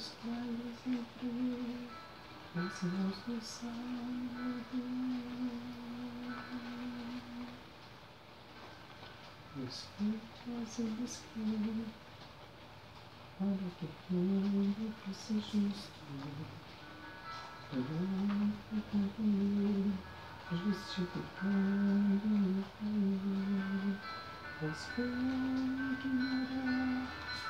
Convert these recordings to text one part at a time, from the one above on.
just lazy blue. It's mostly summer blue. The stars in the sky are the point of precision stone. The one that never knew is to the point of view. Was found in the dark.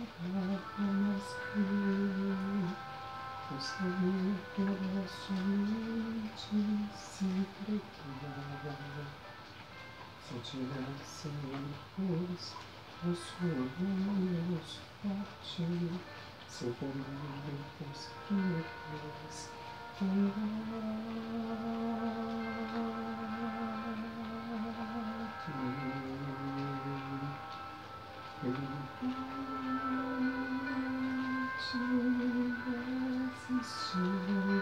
toda gente se preparava. Se tirasse luz, os sonhos partiam, se tornavam possíveis. Thank you.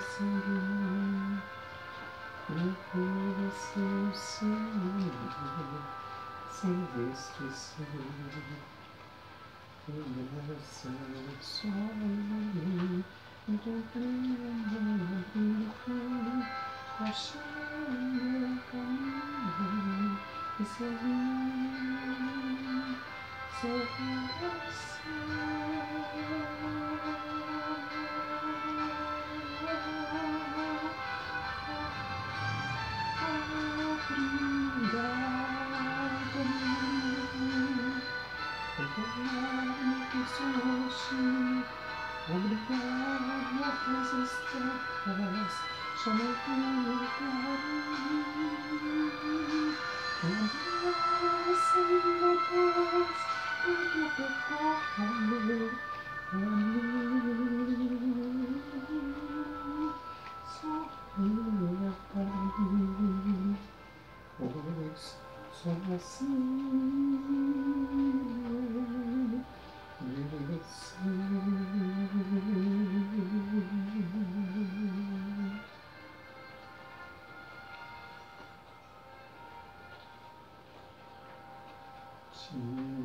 Fortes, sofrimentos quentes, Meu coração Senhor, sem restrição, coração sonho, contemplando achei meu caminho e segui seu Obrigado a coisas tantas, chamei tudo Senhor Deus, tudo pecado, só minha carne, pois só assim Mm-hmm.